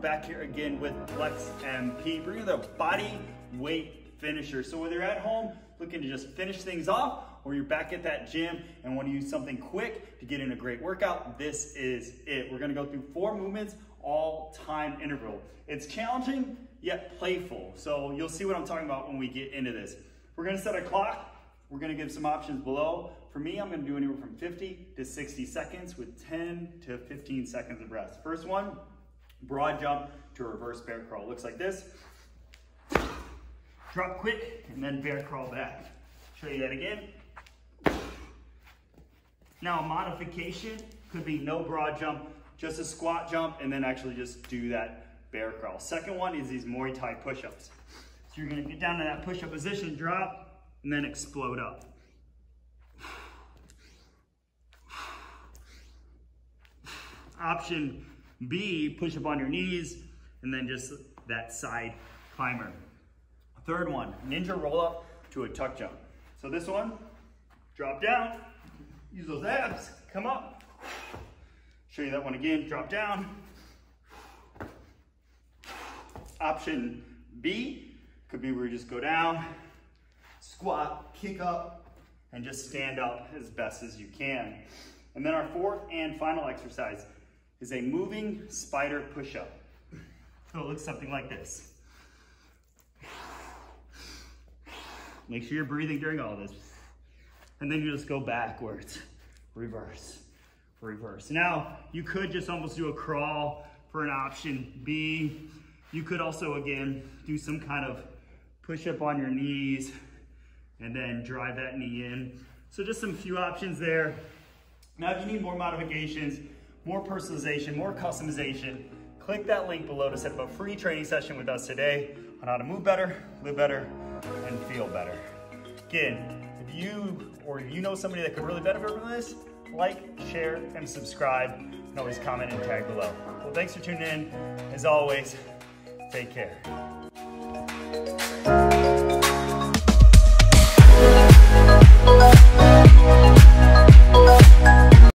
back here again with Flexx MP, bringing the body weight finisher. So whether you're at home looking to just finish things off, or you're back at that gym and want to use something quick to get in a great workout, this is it. We're gonna go through four movements, all time interval. It's challenging, yet playful. So you'll see what I'm talking about when we get into this. We're gonna set a clock. We're gonna give some options below. For me, I'm gonna do anywhere from 50 to 60 seconds with 10 to 15 seconds of rest. First one, broad jump to reverse bear crawl. Looks like this. Drop quick and then bear crawl back. Show you that again. Now a modification could be no broad jump, just a squat jump, and then actually just do that bear crawl. Second one is these Muay Thai push-ups. So you're gonna get down to that push-up position, drop, and then explode up. Option B, push up on your knees, and then just that side climber. Third one, ninja roll up to a tuck jump. So this one, drop down, use those abs, come up. Show you that one again, drop down. Option B could be where you just go down, squat, kick up, and just stand up as best as you can. And then our fourth and final exercise is a moving spider push-up. So it looks something like this. Make sure you're breathing during all this. And then you just go backwards, reverse, reverse. Now, you could just almost do a crawl for an option B. You could also, again, do some kind of push up on your knees and then drive that knee in. So just some few options there. Now, if you need more modifications, more personalization, more customization, click that link below to set up a free training session with us today on how to move better, live better, and feel better. Again, if you or you know somebody that could really benefit from this, like, share, and subscribe, and always comment and tag below. Well, thanks for tuning in. As always, take care.